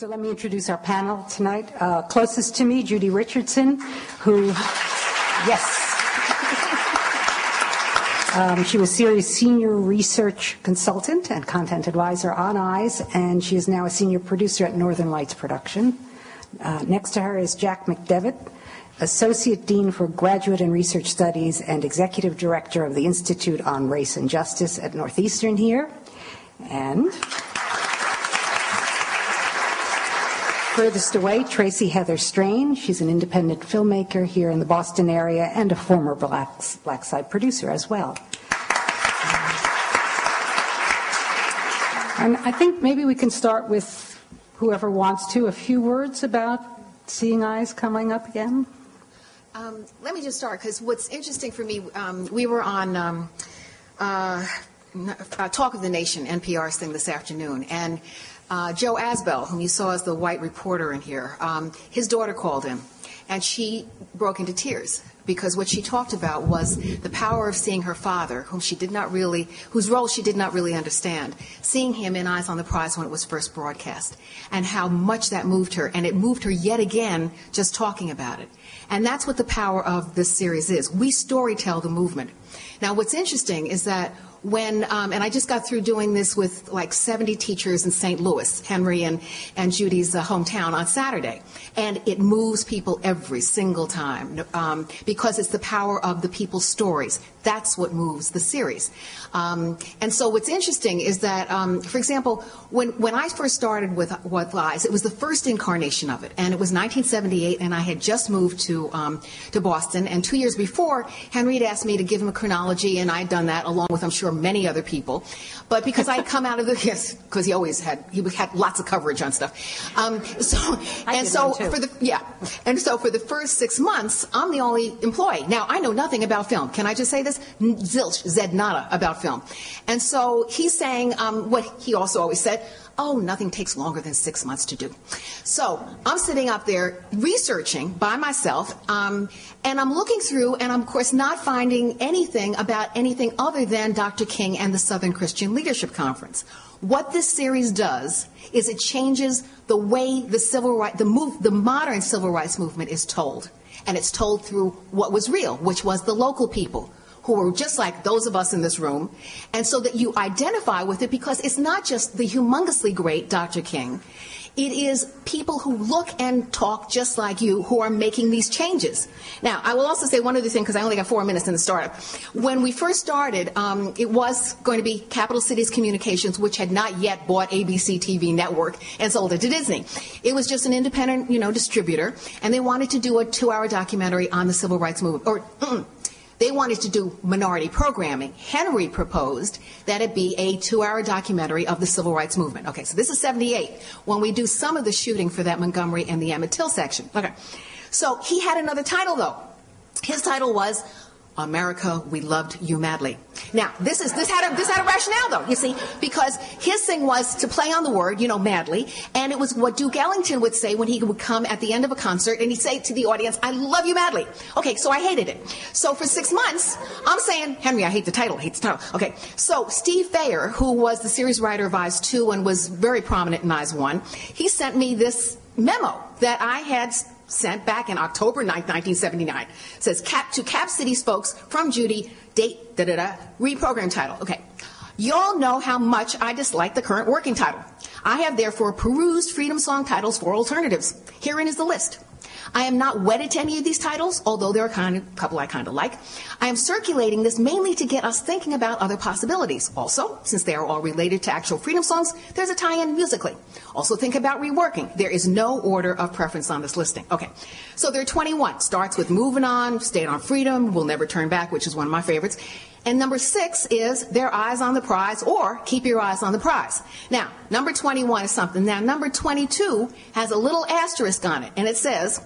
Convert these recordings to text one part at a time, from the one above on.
So let me introduce our panel tonight. Uh, closest to me, Judy Richardson, who, yes. Um, she was series senior research consultant and content advisor on Eyes, and she is now a senior producer at Northern Lights Production. Uh, next to her is Jack McDevitt, Associate Dean for Graduate and Research Studies and Executive Director of the Institute on Race and Justice at Northeastern here. And furthest away, Tracy Heather Strain. She's an independent filmmaker here in the Boston area and a former Black, Blackside producer as well. And I think maybe we can start with whoever wants to, a few words about Seeing Eyes coming up again. Um, let me just start because what's interesting for me, um, we were on um, uh, uh, Talk of the Nation, NPR's thing this afternoon, and uh, Joe Azbell, whom you saw as the white reporter in here, um, his daughter called him, and she broke into tears because what she talked about was the power of seeing her father, whom she did not really, whose role she did not really understand, seeing him in Eyes on the Prize when it was first broadcast, and how much that moved her, and it moved her yet again just talking about it. And that's what the power of this series is. We storytell the movement. Now, what's interesting is that when, um, and I just got through doing this with like 70 teachers in St. Louis, Henry and, and Judy's uh, hometown on Saturday. And it moves people every single time um, because it's the power of the people's stories. That's what moves the series. Um, and so what's interesting is that, um, for example, when, when I first started with, with Eyes, it was the first incarnation of it. And it was 1978, and I had just moved to, um, to Boston. And two years before, Henry had asked me to give him a chronology, and I'd done that along with, I'm sure, many other people. But because I come out of the, yes, because he always had, he had lots of coverage on stuff. Um, so, and so for the, yeah. And so for the first six months, I'm the only employee. Now, I know nothing about film. Can I just say this? This zilch, zed nada about film. And so he's saying um, what he also always said, oh, nothing takes longer than six months to do. So I'm sitting up there researching by myself, um, and I'm looking through, and I'm, of course, not finding anything about anything other than Dr. King and the Southern Christian Leadership Conference. What this series does is it changes the way the civil right, the move, the modern civil rights movement is told. And it's told through what was real, which was the local people who are just like those of us in this room, and so that you identify with it because it's not just the humongously great Dr. King. It is people who look and talk just like you who are making these changes. Now, I will also say one other thing because I only got four minutes in the startup. When we first started, um, it was going to be Capital Cities Communications, which had not yet bought ABC TV network and sold it to Disney. It was just an independent, you know, distributor, and they wanted to do a two-hour documentary on the civil rights movement, or they wanted to do minority programming. Henry proposed that it be a two hour documentary of the civil rights movement. Okay, so this is 78 when we do some of the shooting for that Montgomery and the Emmett Till section. Okay, so he had another title though. His title was America, we loved you madly. Now, this is this had a this had a rationale though, you see, because his thing was to play on the word, you know, madly, and it was what Duke Ellington would say when he would come at the end of a concert and he'd say to the audience, I love you madly. Okay, so I hated it. So for six months, I'm saying, Henry, I hate the title, I hate the title. Okay, so Steve Fayer, who was the series writer of Eyes 2 and was very prominent in Eyes 1, he sent me this memo that I had sent back in October 9, 1979. It says Cap to Cap City folks from Judy, date, da da da, reprogram title. Okay. Y'all know how much I dislike the current working title. I have therefore perused Freedom Song titles for alternatives. Herein is the list. I am not wedded to any of these titles, although there are kind of, a couple I kind of like. I am circulating this mainly to get us thinking about other possibilities. Also, since they are all related to actual freedom songs, there's a tie-in musically. Also think about reworking. There is no order of preference on this listing. Okay, so there are 21. Starts with Moving On, State on Freedom, We'll Never Turn Back, which is one of my favorites. And number six is their eyes on the prize or keep your eyes on the prize. Now, number 21 is something. Now, number 22 has a little asterisk on it, and it says,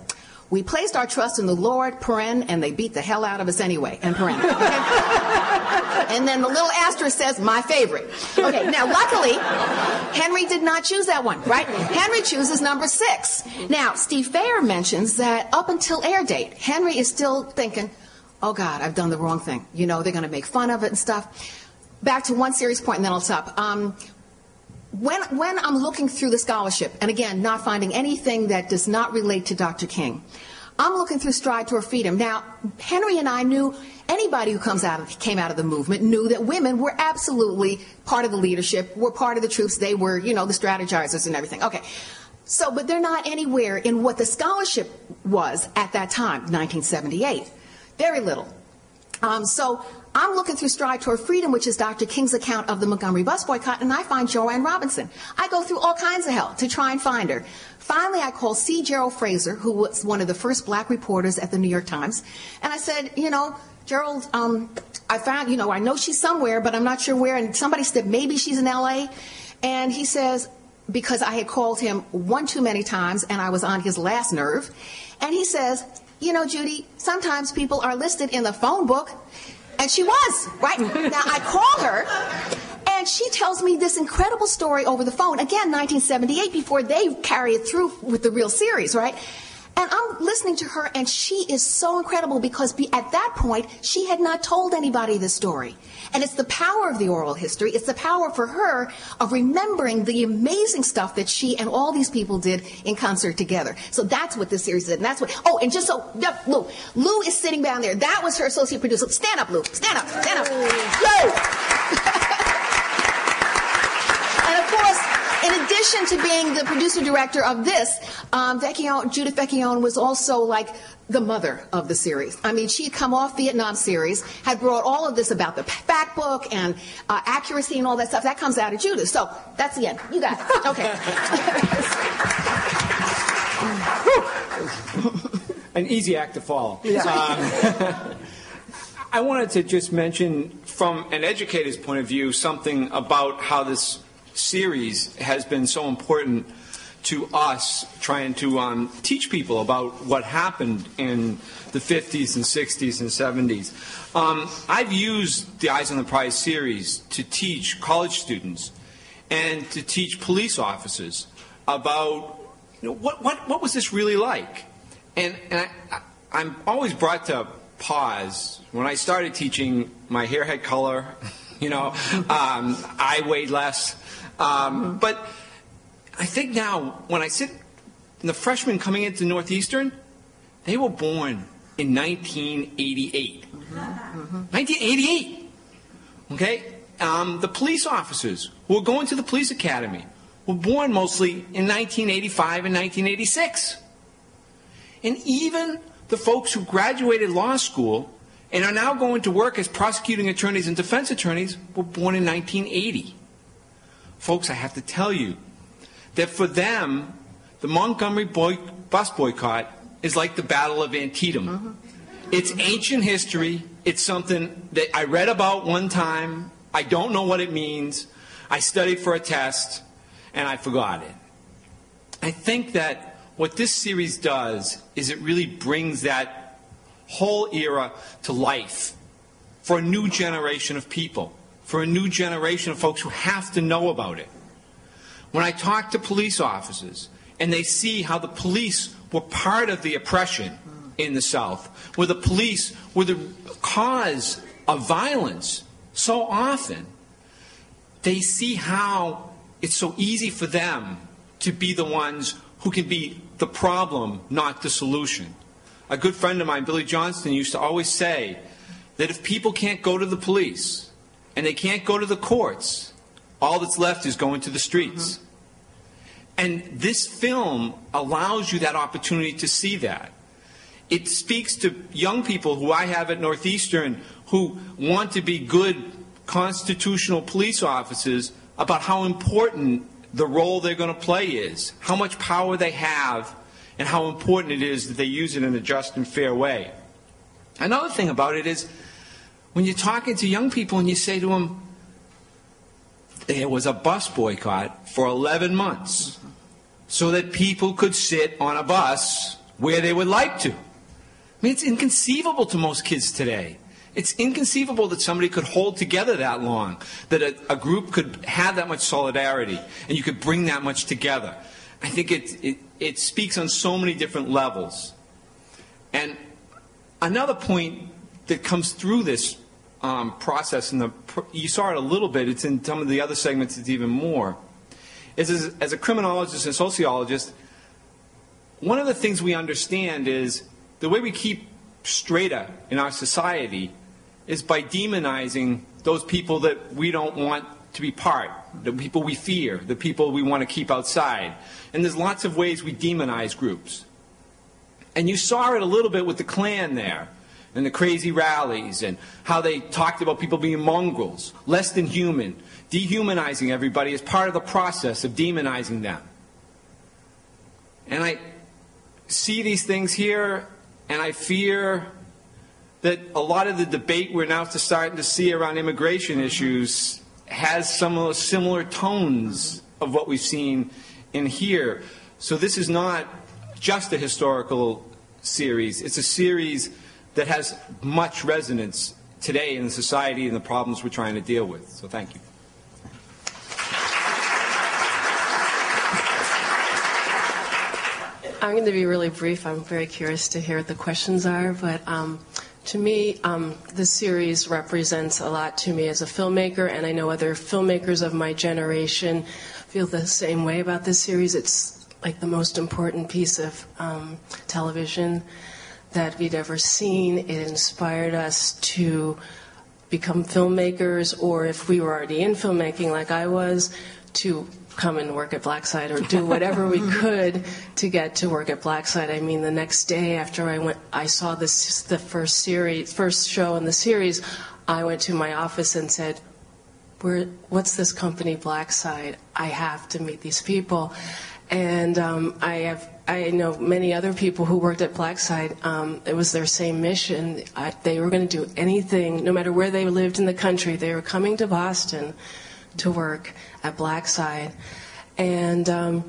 we placed our trust in the Lord, paren, and they beat the hell out of us anyway, and paren. Okay? and then the little asterisk says, my favorite. Okay, now luckily, Henry did not choose that one, right? Henry chooses number six. Now, Steve Fayer mentions that up until air date, Henry is still thinking, oh God, I've done the wrong thing. You know, they're going to make fun of it and stuff. Back to one serious point, and then I'll stop. Um, when, when I'm looking through the scholarship, and again, not finding anything that does not relate to Dr. King, I'm looking through Stride Toward Freedom. Now, Henry and I knew anybody who comes out of, came out of the movement knew that women were absolutely part of the leadership, were part of the troops. They were, you know, the strategizers and everything. Okay. So, but they're not anywhere in what the scholarship was at that time, 1978. Very little. Um, so I'm looking through Stride Toward Freedom, which is Dr. King's account of the Montgomery bus boycott, and I find Joanne Robinson. I go through all kinds of hell to try and find her. Finally, I called C. Gerald Fraser, who was one of the first black reporters at the New York Times, and I said, you know, Gerald, um, I found, you know, I know she's somewhere, but I'm not sure where. And somebody said maybe she's in LA. And he says, because I had called him one too many times and I was on his last nerve. And he says, you know, Judy, sometimes people are listed in the phone book. And she was, right? now I call her and she tells me this incredible story over the phone. Again, 1978, before they carry it through with the real series, right? And I'm listening to her, and she is so incredible because at that point, she had not told anybody the story. And it's the power of the oral history. It's the power for her of remembering the amazing stuff that she and all these people did in concert together. So that's what this series is. And that's what, oh, and just so, yep, Lou. Lou is sitting down there. That was her associate producer. Stand up, Lou. Stand up. Stand up. Lou! in addition to being the producer director of this, um, Vecchione, Judith Vecchione was also like the mother of the series. I mean, she had come off Vietnam series, had brought all of this about the fact book and uh, accuracy and all that stuff. That comes out of Judith. So that's the end. You got it. Okay. An easy act to follow. Yeah. Um, I wanted to just mention, from an educator's point of view, something about how this series has been so important to us trying to um, teach people about what happened in the 50s and 60s and 70s. Um, I've used the Eyes on the Prize series to teach college students and to teach police officers about you know, what, what, what was this really like? And, and I, I'm always brought to pause when I started teaching, my hair had color, you know, um, I weighed less. Um, but I think now, when I sit, the freshmen coming into Northeastern, they were born in 1988. Mm-hmm. 1988. Okay? Um, the police officers who were going to the police academy were born mostly in 1985 and 1986. And even the folks who graduated law school and are now going to work as prosecuting attorneys and defense attorneys were born in 1980. Folks, I have to tell you that for them, the Montgomery boy, bus boycott is like the Battle of Antietam. Uh-huh. It's ancient history. It's something that I read about one time. I don't know what it means. I studied for a test, and I forgot it. I think that what this series does is it really brings that whole era to life for a new generation of people for a new generation of folks who have to know about it. When I talk to police officers and they see how the police were part of the oppression in the South, where the police were the cause of violence so often, they see how it's so easy for them to be the ones who can be the problem, not the solution. A good friend of mine, Billy Johnston, used to always say that if people can't go to the police, and they can't go to the courts. All that's left is going to the streets. Mm-hmm. And this film allows you that opportunity to see that. It speaks to young people who I have at Northeastern who want to be good constitutional police officers about how important the role they're going to play is, how much power they have, and how important it is that they use it in a just and fair way. Another thing about it is when you're talking to young people and you say to them, there was a bus boycott for 11 months so that people could sit on a bus where they would like to. I mean, it's inconceivable to most kids today. It's inconceivable that somebody could hold together that long, that a, a group could have that much solidarity, and you could bring that much together. I think it, it, it speaks on so many different levels. And another point that comes through this um, process, and the you saw it a little bit. It's in some of the other segments. It's even more. as, as a criminologist and sociologist, one of the things we understand is the way we keep straighter in our society is by demonizing those people that we don't want to be part, the people we fear, the people we want to keep outside. And there's lots of ways we demonize groups. And you saw it a little bit with the Klan there, and the crazy rallies, and how they talked about people being mongrels, less than human, dehumanizing everybody as part of the process of demonizing them. And I see these things here, and I fear that a lot of the debate we're now starting to see around immigration issues has some of similar tones of what we've seen in here. So this is not just a historical series. It's a series that has much resonance today in society and the problems we're trying to deal with. So thank you. I'm going to be really brief. I'm very curious to hear what the questions are, but um, to me, um, this series represents a lot to me as a filmmaker, and I know other filmmakers of my generation feel the same way about this series. It's like the most important piece of um, television that we'd ever seen. It inspired us to become filmmakers, or if we were already in filmmaking like I was, to come and work at Blackside or do whatever we could to get to work at Blackside. I mean, the next day after I went, I saw this the first series, first show in the series. I went to my office and said, Where, "What's this company, Blackside? I have to meet these people." And um, I have I know many other people who worked at Blackside. Um, it was their same mission. I, they were going to do anything, no matter where they lived in the country. They were coming to Boston to work at Blackside. And um,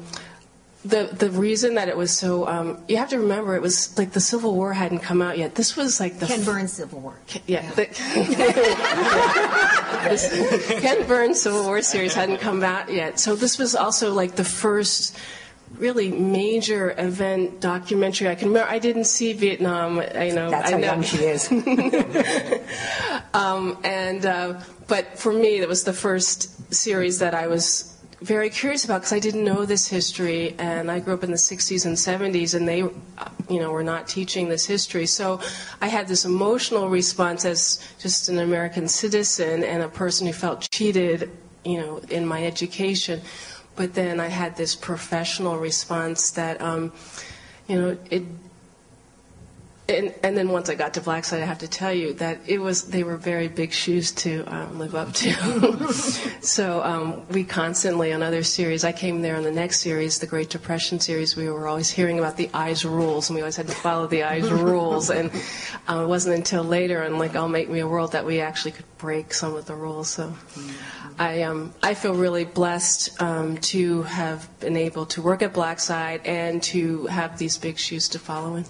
the the reason that it was so um, you have to remember it was like the Civil War hadn't come out yet. This was like the Ken Burns Civil War. yeah, the, Ken Burns Civil War series hadn't come out yet. So this was also like the first really major event documentary. I can remember. I didn't see Vietnam. I know. That's I how know. young she is. Um, and uh, but for me, that was the first series that I was very curious about because I didn't know this history, and I grew up in the 60s and 70s, and they, you know, were not teaching this history. So I had this emotional response as just an American citizen and a person who felt cheated, you know, in my education. But then I had this professional response that, um, you know, it and, and then once I got to Blackside, I have to tell you that it was they were very big shoes to um, live up to. so um, we constantly on other series. I came there on the next series, the Great Depression series. We were always hearing about the eyes rules, and we always had to follow the eyes rules. And uh, it wasn't until later on, like "I'll Make Me a World," that we actually could break some of the rules. So. I, um, I feel really blessed um, to have been able to work at Blackside and to have these big shoes to follow in.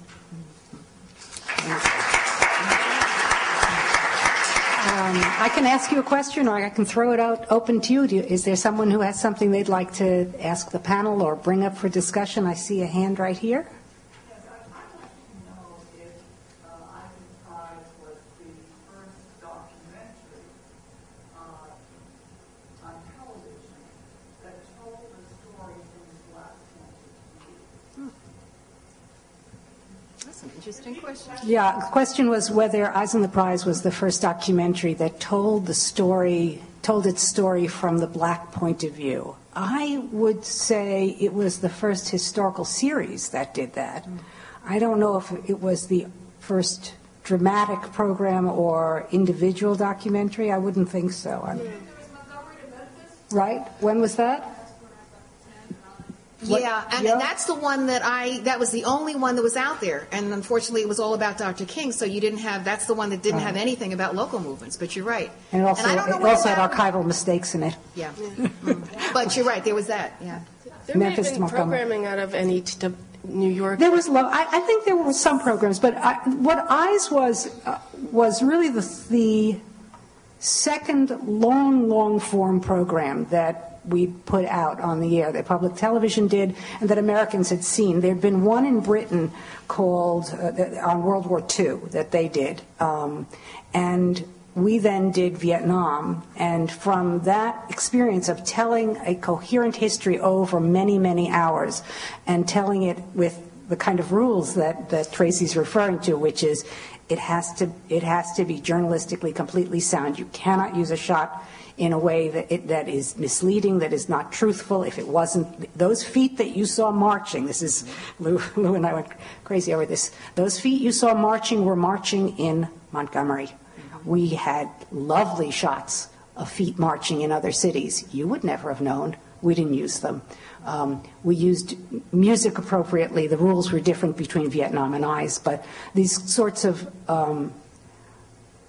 Um, I can ask you a question, or I can throw it out open to you. You. Is there someone who has something they'd like to ask the panel or bring up for discussion? I see a hand right here. Yes, I- I'd like to know if uh, Isaac Prize was the first documentary uh, on television that told the story from the black point of view. That's an interesting question. Yeah, the question was whether Eyes on the Prize was the first documentary that told the story, told its story from the black point of view. I would say it was the first historical series that did that. I don't know if it was the first dramatic program or individual documentary. I wouldn't think so. Right? When was that? What- Yeah, and, yeah. and that's the one that I, that was the only one that was out there. And unfortunately, it was all about Dr. King, so you didn't have, that's the one that didn't have anything about local movements, but you're right. And it also, I don't know it where also had archival mistakes in it. Yeah. Mm. But you're right, there was that, yeah. There may have been programming out of NET, New York. There was low. I, I think there were some programs, but I, what Eyes was uh, was really the the second long, long form program that we put out on the air that public television did and that Americans had seen. There had been one in Britain called uh, on World War II that they did, um, and we then did Vietnam, and from that experience of telling a coherent history over many, many hours and telling it with the kind of rules that, that Tracy's referring to, which is it has to it has to be journalistically completely sound. You cannot use a shot in a way that it, that is misleading, that is not truthful. If it wasn't those feet that you saw marching, this is Lou, Lou and I went crazy over this. Those feet you saw marching were marching in Montgomery. We had lovely shots of feet marching in other cities. You would never have known. We didn't use them. Um, we used music appropriately. The rules were different between Vietnam and Eyes, but these sorts of um,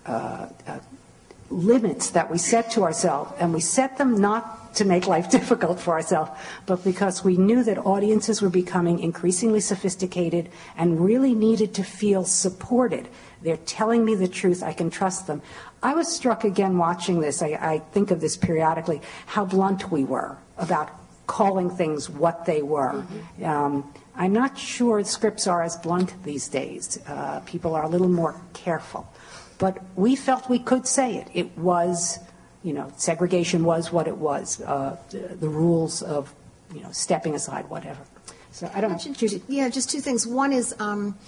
uh, uh, limits that we set to ourselves, and we set them not to make life difficult for ourselves, but because we knew that audiences were becoming increasingly sophisticated and really needed to feel supported. They're telling me the truth, I can trust them. I was struck again watching this, I, I think of this periodically, how blunt we were about calling things what they were. Mm-hmm. Um, I'm not sure scripts are as blunt these days. Uh, people are a little more careful. But we felt we could say it. It was, you know, segregation was what it was. Uh, the, the, rules of, you know, stepping aside, whatever. So I don't. Judy. Yeah, just two things. One is. Um,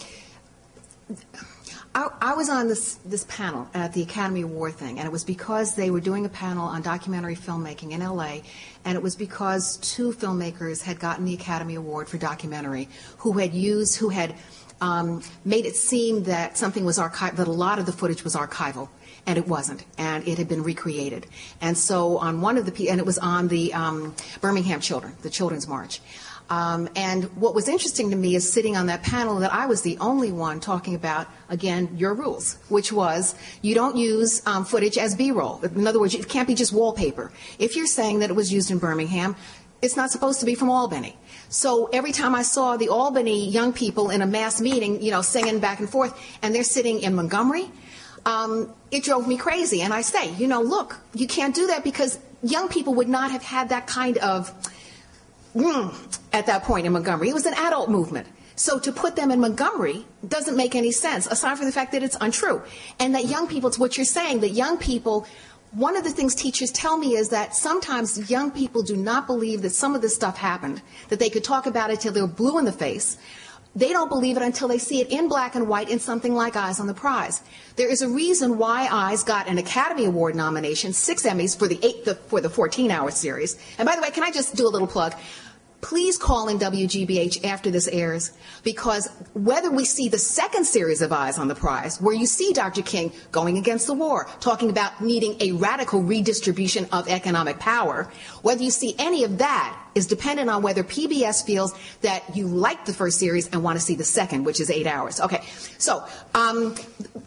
I, I, was on this, this panel at the Academy Award thing, and it was because they were doing a panel on documentary filmmaking in LA, and it was because two filmmakers had gotten the Academy Award for documentary who had used, who had um, made it seem that something was archived, that a lot of the footage was archival. And it wasn't, and it had been recreated. And so on one of the, and it was on the um, Birmingham Children, the Children's March. Um, and what was interesting to me is sitting on that panel that I was the only one talking about, again, your rules, which was you don't use um, footage as B-roll. In other words, it can't be just wallpaper. If you're saying that it was used in Birmingham, it's not supposed to be from Albany. So every time I saw the Albany young people in a mass meeting, you know, singing back and forth, and they're sitting in Montgomery, um, it drove me crazy. And I say, you know, look, you can't do that because young people would not have had that kind of at that point in Montgomery. It was an adult movement. So to put them in Montgomery doesn't make any sense, aside from the fact that it's untrue. And that young people, it's what you're saying, that young people one of the things teachers tell me is that sometimes young people do not believe that some of this stuff happened, that they could talk about it till they're blue in the face. They don't believe it until they see it in black and white in something like Eyes on the Prize. There is a reason why Eyes got an Academy Award nomination, six Emmys for the eight, the, for the 14-hour series. And by the way, can I just do a little plug? Please call in WGBH after this airs because whether we see the second series of Eyes on the Prize, where you see Dr. King going against the war, talking about needing a radical redistribution of economic power, whether you see any of that is dependent on whether PBS feels that you like the first series and want to see the second, which is eight hours. Okay, so um,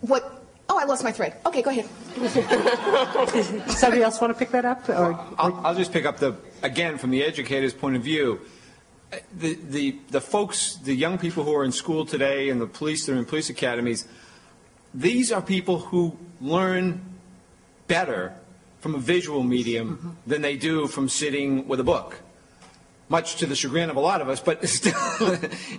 what Oh, I lost my thread. Okay, go ahead. Somebody else want to pick that up? Or, I'll, I'll, just pick up the again from the educator's point of view. The, the the folks, the young people who are in school today, and the police that are in police academies, these are people who learn better from a visual medium mm-hmm. than they do from sitting with a book. Much to the chagrin of a lot of us, but still,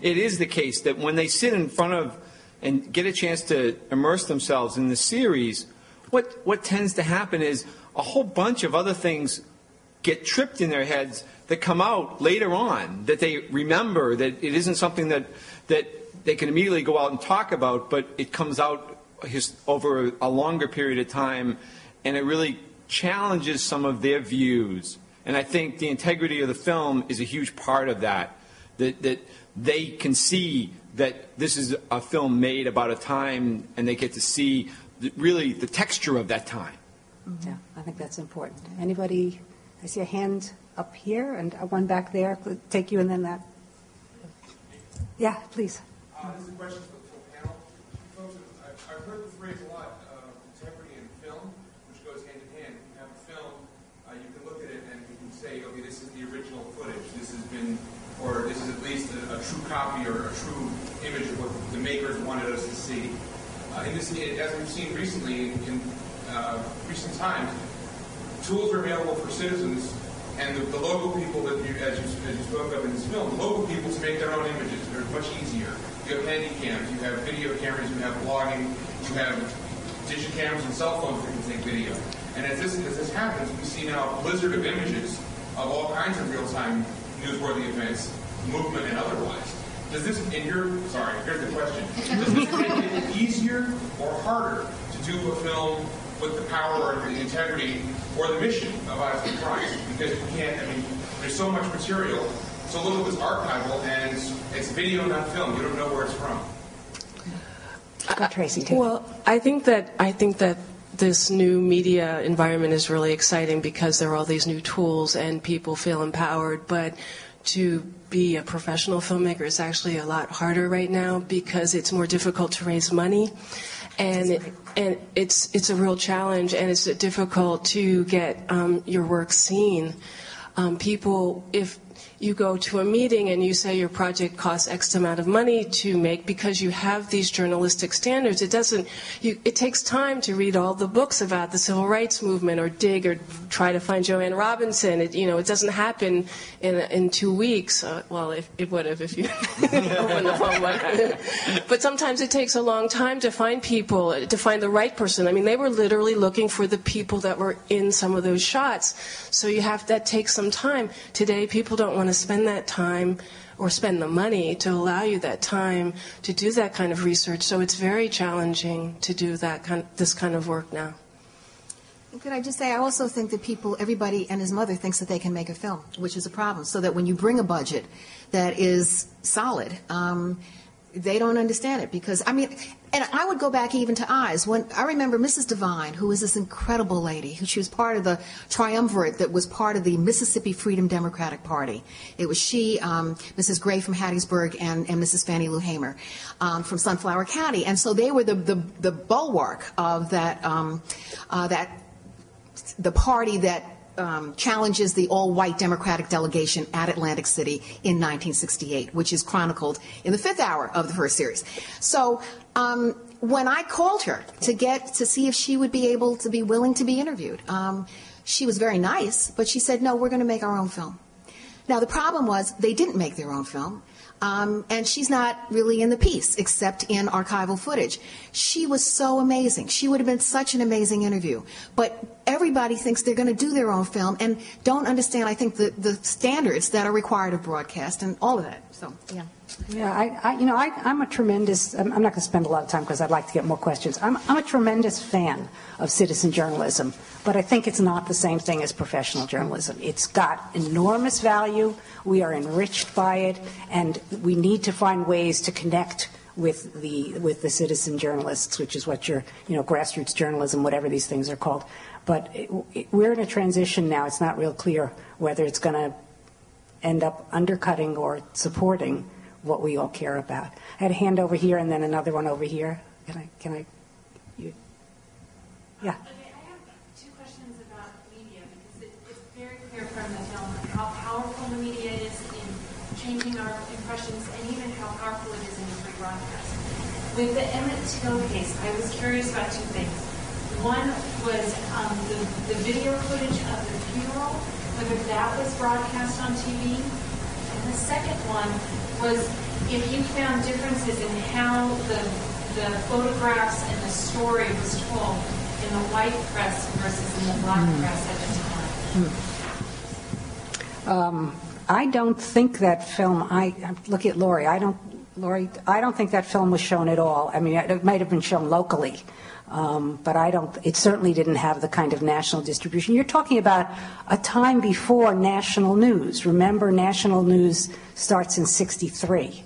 it is the case that when they sit in front of and get a chance to immerse themselves in the series, what, what tends to happen is a whole bunch of other things get tripped in their heads that come out later on, that they remember, that it isn't something that, that they can immediately go out and talk about, but it comes out his, over a longer period of time, and it really challenges some of their views. And I think the integrity of the film is a huge part of that, that, that they can see that this is a film made about a time and they get to see really the texture of that time. Yeah, I think that's important. Anybody? I see a hand up here and one back there. Take you and then that. Yeah, please. Uh, this is a question for the panel. Folks, I've, I've heard the phrase a lot, uh, integrity in film, which goes hand in hand. If You have a film, uh, you can look at it and you can say, okay, this is the original footage. This has been or this is at least a, a, true copy or a true image of what the makers wanted us to see. Uh, in this, as we've seen recently in, uh, recent times, tools are available for citizens and the, the local people that you, as you, as you spoke of in this film, the local people to make their own images. They're much easier. You have handy cams, you have video cameras, you have blogging, you have digital cameras and cell phones that can take video. And as this, as this happens, we see now a blizzard of images of all kinds of real-time newsworthy events, movement and otherwise. Does this, in your, sorry, here's the question. Does this make it easier or harder to do a film with the power or the integrity or the mission of Eyes of Christ? Because you can't, I mean, there's so much material, so little is archival, and it's video, not film. You don't know where it's from. Go, Tracy, too. Well, I think that I think that this new media environment is really exciting because there are all these new tools and people feel empowered. But to be a professional filmmaker is actually a lot harder right now because it's more difficult to raise money. And and it's it's a real challenge, and it's difficult to get um, your work seen. Um, people, if you go to a meeting and you say your project costs X amount of money to make because you have these journalistic standards. It doesn't, you, it takes time to read all the books about the civil rights movement or dig or try to find Joanne Robinson. It, you know, it doesn't happen in, in two weeks. Uh, well, if, it would have if you opened the phone. But, but sometimes it takes a long time to find people, to find the right person. I mean, they were literally looking for the people that were in some of those shots. So you have, that takes some time. Today, people don't want to spend that time or spend the money to allow you that time to do that kind of research. So it's very challenging to do that kind, this kind of work now. Could I just say, I also think that people, everybody and his mother thinks that they can make a film, which is a problem. So that when you bring a budget that is solid, um, they don't understand it because I mean, and I would go back even to Eyes when I remember Mrs. Devine, who was this incredible lady, who she was part of the triumvirate that was part of the Mississippi Freedom Democratic Party. It was she, um, Mrs. Gray from Hattiesburg, and, and Mrs. Fannie Lou Hamer um, from Sunflower County, and so they were the the, the bulwark of that um, uh, that the party that um, challenges the all-white Democratic delegation at Atlantic City in 1968, which is chronicled in the fifth hour of the first series. So um, when I called her to get to see if she would be able to be willing to be interviewed, um, she was very nice, but she said, "No, we're going to make our own film." Now the problem was they didn't make their own film. Um, and she's not really in the piece except in archival footage. She was so amazing. She would have been such an amazing interview. But everybody thinks they're going to do their own film and don't understand, I think, the, the standards that are required of broadcast and all of that. So, yeah. Yeah, I, I you know, I, I'm a tremendous, I'm, I'm not going to spend a lot of time because I'd like to get more questions. I'm, I'm a tremendous fan of citizen journalism, but I think it's not the same thing as professional journalism. It's got enormous value. We are enriched by it, and we need to find ways to connect with the with the citizen journalists, which is what your you know grassroots journalism, whatever these things are called. But it, it, we're in a transition now. It's not real clear whether it's going to end up undercutting or supporting what we all care about. I had a hand over here and then another one over here. Can I? Can I? You, yeah. Okay, I have two questions about media because it, it's very clear from the film how powerful the media is in changing our impressions and even how powerful it is in the free broadcast. With the Emmett Till case, I was curious about two things. One was um, the, the video footage of the funeral, whether that was broadcast on TV. And the second one was if you found differences in how the, the photographs and the story was told in the white press versus in the black Hmm. press at the time. Um, I don't think that film. I look at Lori. I don't, Lori. I don't think that film was shown at all. I mean, it might have been shown locally, um, but I don't. It certainly didn't have the kind of national distribution. You're talking about a time before national news. Remember, national news starts in '63.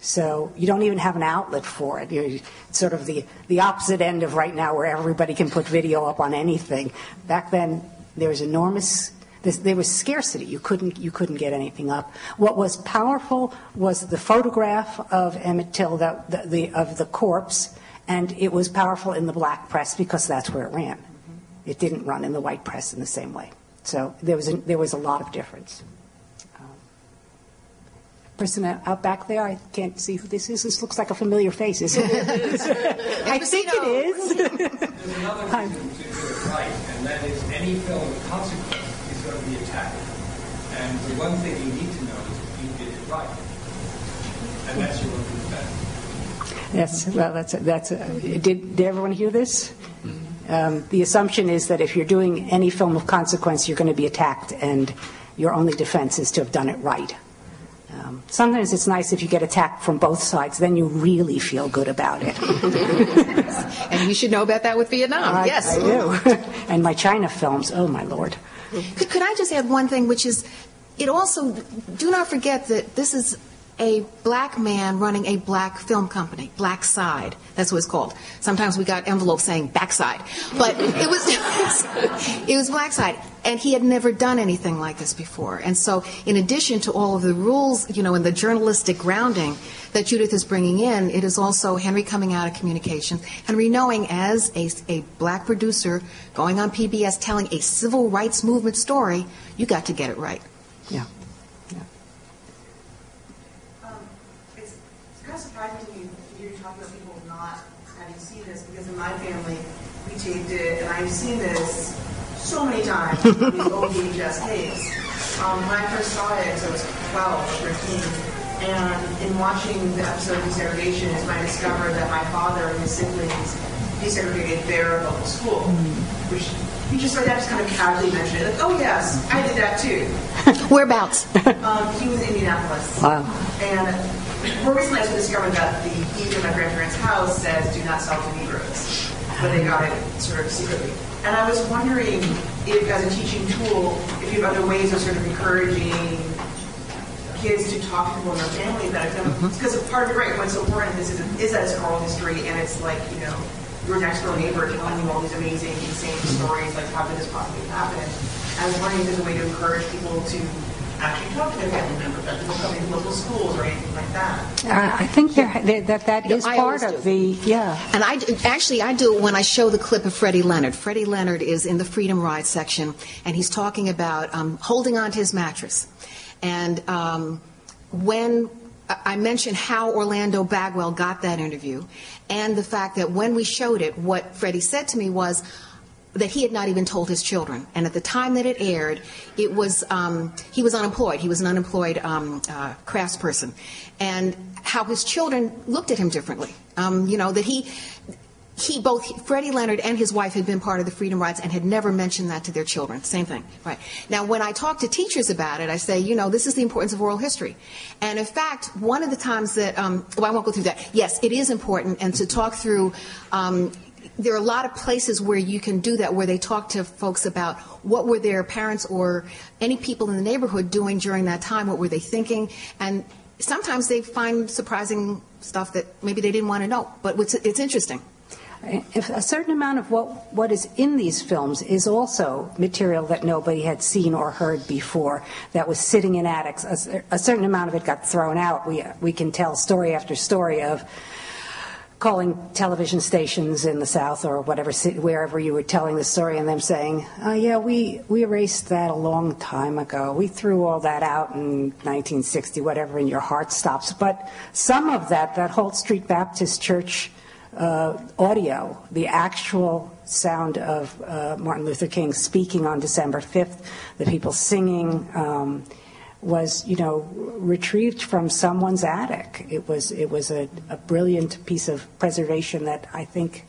So you don't even have an outlet for it. You're sort of the, the opposite end of right now where everybody can put video up on anything. Back then, there was enormous, there was scarcity. You couldn't, you couldn't get anything up. What was powerful was the photograph of Emmett Till, the, the, the, of the corpse, and it was powerful in the black press because that's where it ran. It didn't run in the white press in the same way. So there was a, there was a lot of difference um, person out uh, back there. I can't see who this is. This looks like a familiar face, isn't it? I think it is. There's another reason to do it right, and that is any film consequence is going to be attacked. And the one thing you need to know is if you did it right. And that's your own defense. Yes, well, that's, a- that's, a- did, did everyone hear this? Um, The assumption is that if you're doing any film of consequence, you're going to be attacked, and your only defense is to have done it right. Um, Sometimes it's nice if you get attacked from both sides, then you really feel good about it. And you should know about that with Vietnam. I- yes. I do. And my China films, oh, my lord. Could, could I just add one thing, which is, it also, do not forget that this is a black man running a black film company, Blackside. That's what it's called. Sometimes we got envelopes saying backside, but it was it was Blackside, and he had never done anything like this before. And so, in addition to all of the rules, you know, and the journalistic grounding that Judith is bringing in, it is also Henry coming out of communications, Henry knowing as a, a black producer going on PBS telling a civil rights movement story, you got to get it right. Yeah. Um, It's it's kind of surprising to me to hear you talking about people not having seen this, because in my family, it, and I've seen this so many times, these old VHS tapes. Um, When I first saw it, I was 12 or 13, and in watching the episode of desegregation is when I discovered that my father and his siblings desegregated their local school, which you just, like, I just kind of casually mentioned it, like, oh yes, I did that too. Whereabouts? Um, He was in Indianapolis. Wow. And more recently, I discovered that the deed of my grandparents' house says do not sell to Negroes, but they got it sort of secretly. And I was wondering if, as a teaching tool, if you have other ways of sort of encouraging kids to talk to people in their family about it. Mm-hmm. Because part of it, right, what's so important is, is that it's oral history, and it's like, you know, your next door neighbor telling you all these amazing, insane mm-hmm. stories, like how did this possibly happen? I was wondering if there's a way to encourage people to actually talk to their family members, that people coming to local schools or anything like that. Uh, I think there- that that that is I part of the, yeah. And I actually I do it when I show the clip of Freddie Leonard. Freddie Leonard is in the Freedom Ride section, and he's talking about um, holding on to his mattress. And um, when I mentioned how Orlando Bagwell got that interview, and the fact that when we showed it, what Freddie said to me was that he had not even told his children. And at the time that it aired, it was um, he was unemployed. He was an unemployed um, uh, craftsperson, and how his children looked at him differently. Um, you know that he. He both Freddie Leonard and his wife had been part of the Freedom Rides and had never mentioned that to their children. Same thing, right? Now, when I talk to teachers about it, I say, you know, this is the importance of oral history. And in fact, one of the times that, um, well, I won't go through that. Yes, it is important, and to talk through. There are a lot of places where you can do that, where they talk to folks about what were their parents or any people in the neighborhood doing during that time, what were they thinking, and sometimes they find surprising stuff that maybe they didn't want to know, but it's, it's interesting. If a certain amount of what, what is in these films is also material that nobody had seen or heard before, that was sitting in attics. A, a certain amount of it got thrown out. We, we can tell story after story of calling television stations in the South or whatever, wherever you were telling the story, and them saying, oh, yeah, we, we erased that a long time ago. We threw all that out in 1960, whatever, and your heart stops. But some of that, that Holt Street Baptist Church uh, audio, the actual sound of uh, Martin Luther King speaking on December 5th, the people singing, um, was, you know, retrieved from someone's attic. It was, it was a, a brilliant piece of preservation that I think,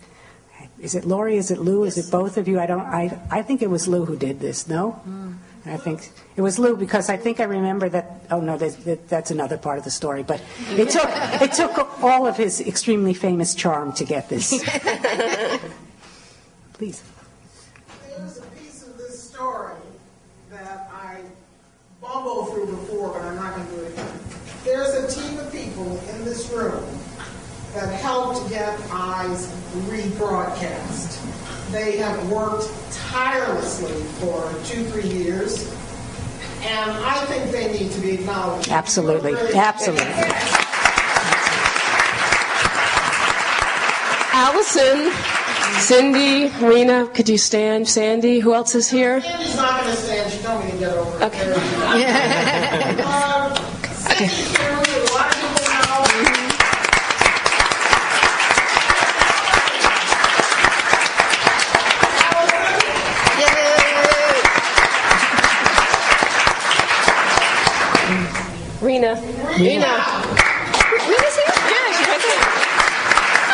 is it Lori, is it Lou, is it both of you? I don't, I, I think it was Lou who did this, no? Mm. I think it was Lou because I think I remember that. Oh no, that, that, that's another part of the story. But it took it took all of his extremely famous charm to get this. Please. There's a piece of this story that I bubbled through before, but I'm not going to do it again. There's a team of people in this room that helped get Eyes rebroadcast. They have worked tirelessly for two, three years, and I think they need to be acknowledged. Absolutely, Really- absolutely. Allison, Cindy, Rena, could you stand? Sandy, who else is here? Andy's not going to stand. She told me to get over it. Okay. Um, Cindy Kimberly, a lot of people know. Rena. Rena. Rena's here? Yeah, she's right there.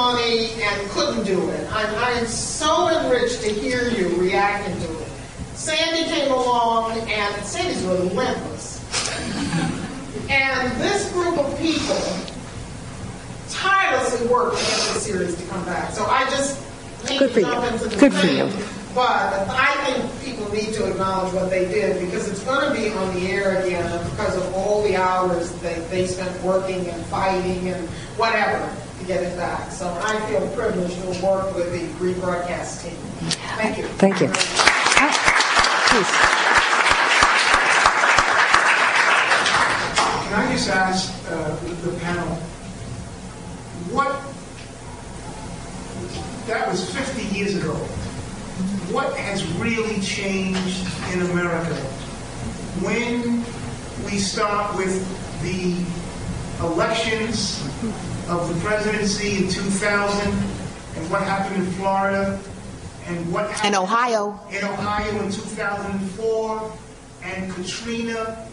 Money and couldn't do it. I'm, I'm so enriched to hear you reacting to it. Sandy came along, and Sandy's relentless. And this group of people tirelessly worked to get the series to come back. So I just Good for you. into the Good for blame, you. But I think people need to acknowledge what they did because it's going to be on the air again because of all the hours that they spent working and fighting and whatever get it back. So I feel privileged to work with the rebroadcast team. Thank you. Thank you. Please. Can I just ask uh, the panel, what, that was 50 years ago, what has really changed in America when we start with the elections of the presidency in 2000 and what happened in Florida and what happened And Ohio. in Ohio in 2004 and Katrina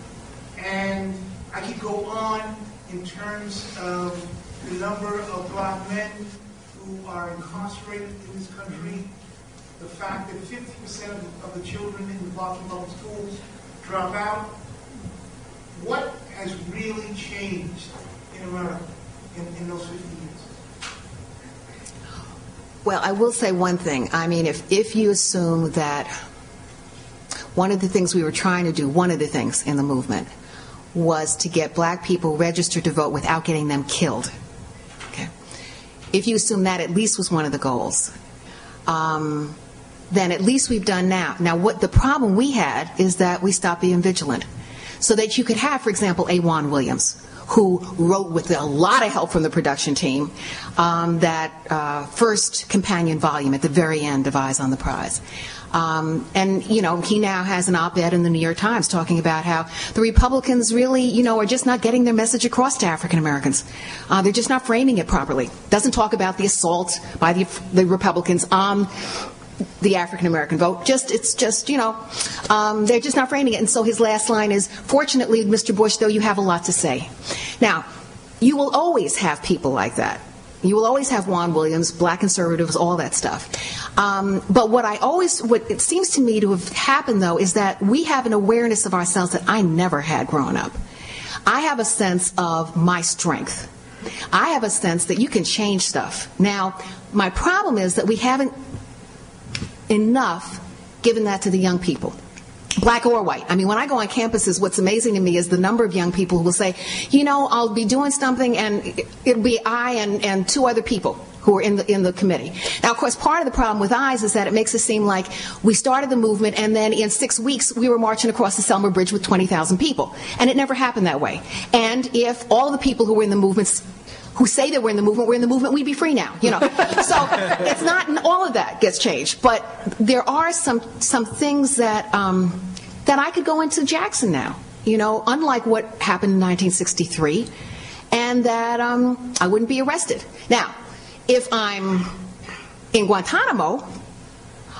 and I could go on in terms of the number of black men who are incarcerated in this country, the fact that 50% of the, of the children in the Boston public schools drop out. What has really changed in America in, in those 50 years? Well, I will say one thing. I mean, if, if you assume that one of the things we were trying to do, one of the things in the movement, was to get black people registered to vote without getting them killed. Okay. If you assume that at least was one of the goals, um, then at least we've done now. Now, what the problem we had is that we stopped being vigilant. So that you could have, for example, Juan Williams, who wrote with a lot of help from the production team um, that uh, first companion volume at the very end of Eyes on the Prize. Um, and, you know, he now has an op ed in the New York Times talking about how the Republicans really, you know, are just not getting their message across to African Americans. Uh, they're just not framing it properly. Doesn't talk about the assault by the, the Republicans on the African American vote. Just it's just you know um, they're just not framing it. And so his last line is, "Fortunately, Mr. Bush, though you have a lot to say." Now, you will always have people like that. You will always have Juan Williams, black conservatives, all that stuff. Um, but what I always, what it seems to me to have happened though, is that we have an awareness of ourselves that I never had growing up. I have a sense of my strength. I have a sense that you can change stuff. Now, my problem is that we haven't enough given that to the young people black or white. I mean, when I go on campuses, what's amazing to me is the number of young people who will say, you know, I'll be doing something and it'll be I and, and two other people who are in the, in the committee. Now, of course, part of the problem with eyes is that it makes it seem like we started the movement and then in six weeks we were marching across the Selma Bridge with 20,000 people. And it never happened that way. And if all the people who were in the movements who say that we're in the movement, we're in the movement, we'd be free now, you know. so it's not all of that gets changed, but there are some some things that um, that I could go into Jackson now, you know, unlike what happened in 1963, and that um, I wouldn't be arrested. Now, if I'm in Guantanamo,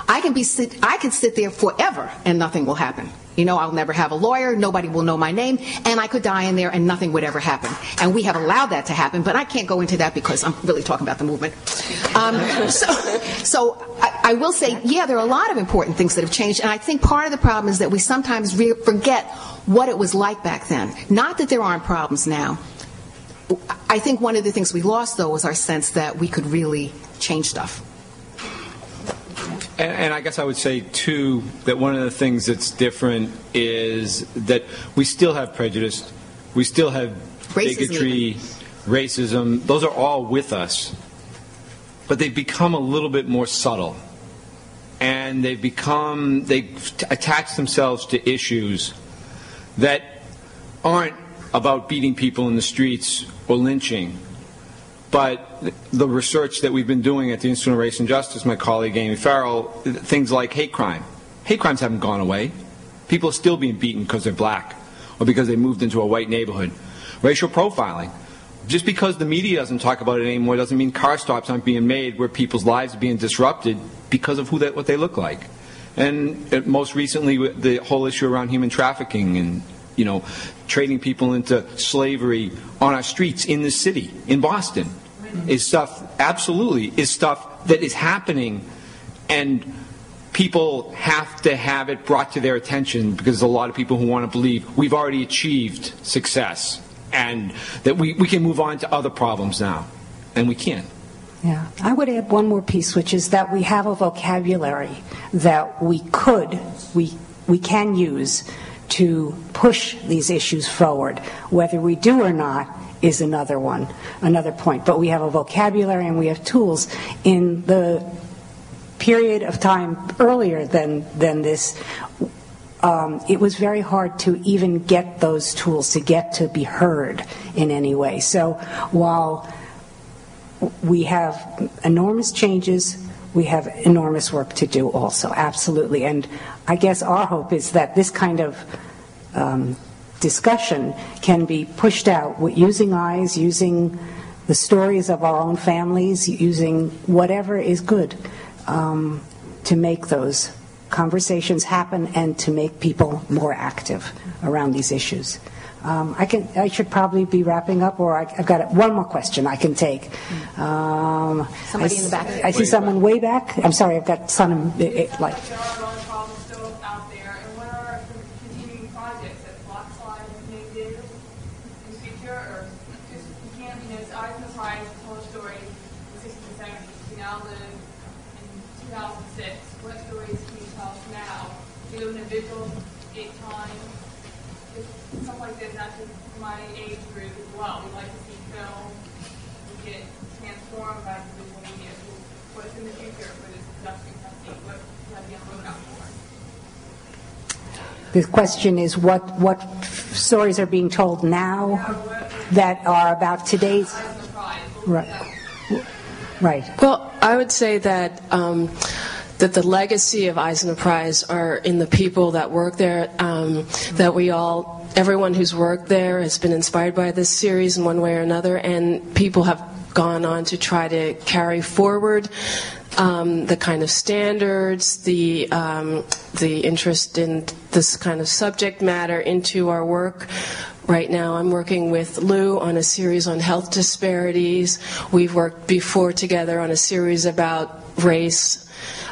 I can be sit, I can sit there forever and nothing will happen. You know, I'll never have a lawyer, nobody will know my name, and I could die in there and nothing would ever happen. And we have allowed that to happen, but I can't go into that because I'm really talking about the movement. Um, so so I, I will say, yeah, there are a lot of important things that have changed, and I think part of the problem is that we sometimes re- forget what it was like back then. Not that there aren't problems now. I think one of the things we lost, though, was our sense that we could really change stuff. And, and I guess I would say, too, that one of the things that's different is that we still have prejudice, we still have Racism bigotry, racism. Those are all with us. But they've become a little bit more subtle. And they've become, they attach themselves to issues that aren't about beating people in the streets or lynching. But the research that we've been doing at the Institute of Race and Justice, my colleague Amy Farrell, things like hate crime. Hate crimes haven't gone away. People are still being beaten because they're black or because they moved into a white neighborhood. Racial profiling. Just because the media doesn't talk about it anymore doesn't mean car stops aren't being made where people's lives are being disrupted because of who they, what they look like. And uh, most recently, the whole issue around human trafficking and you know, trading people into slavery on our streets in this city, in Boston. Is stuff, absolutely, is stuff that is happening and people have to have it brought to their attention because a lot of people who want to believe we've already achieved success and that we, we can move on to other problems now. And we can. Yeah, I would add one more piece, which is that we have a vocabulary that we could, we, we can use to push these issues forward. Whether we do or not is another one, another point. But we have a vocabulary and we have tools in the period of time earlier than, than this, um, it was very hard to even get those tools, to get to be heard in any way. So while we have enormous changes, we have enormous work to do also, absolutely. And I guess our hope is that this kind of um, discussion can be pushed out using eyes, using the stories of our own families, using whatever is good um, to make those conversations happen and to make people more active around these issues. Um, I can. I should probably be wrapping up, or I, have got one more question I can take. Um, Somebody I, in the back. I see someone way back. I'm sorry. I've got some. It, it, like. There are a lot of problems still out there, and what are some continuing projects that Block Slide may do in the future, or just, you can't, you know, it's Eyes on the Prize, told a story in the 60s and 70s, we now live in 2006, what stories can you tell us now? Do you live in a visual age time? Just Stuff like this, not just my age group as well, we like to see film, we get transformed by the visual media, so what's in the future for this production company, what do you have to be on the lookout for? The question is what what stories are being told now that are about today's right right Well, I would say that um, that the legacy of the Prize are in the people that work there. Um, that we all, everyone who's worked there, has been inspired by this series in one way or another, and people have gone on to try to carry forward um, the kind of standards, the um, the interest in this kind of subject matter into our work. Right now, I'm working with Lou on a series on health disparities. We've worked before together on a series about race.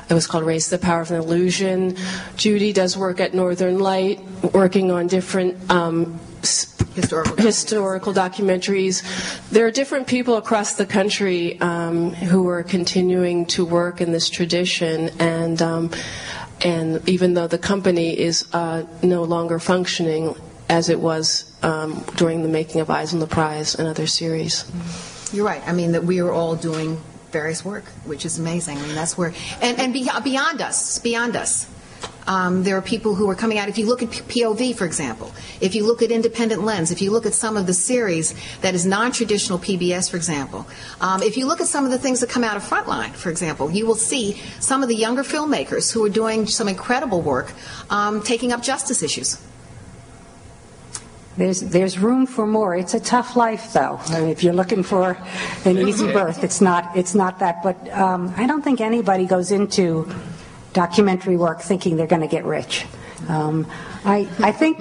It was called Race the Power of an Illusion. Judy does work at Northern Light, working on different um, Historical historical documentaries. There are different people across the country um, who are continuing to work in this tradition, and um, and even though the company is uh, no longer functioning as it was um, during the making of Eyes on the Prize and other series. You're right. I mean, that we are all doing various work, which is amazing. I mean, that's where, and, and beyond us, beyond us. Um, there are people who are coming out. If you look at POV, for example, if you look at Independent Lens, if you look at some of the series that is non-traditional PBS, for example, um, if you look at some of the things that come out of Frontline, for example, you will see some of the younger filmmakers who are doing some incredible work um, taking up justice issues. there's there's room for more it's a tough life though I mean, if you're looking for an easy birth it's not it's not that but um, I don't think anybody goes into documentary work thinking they're going to get rich. Um, I I think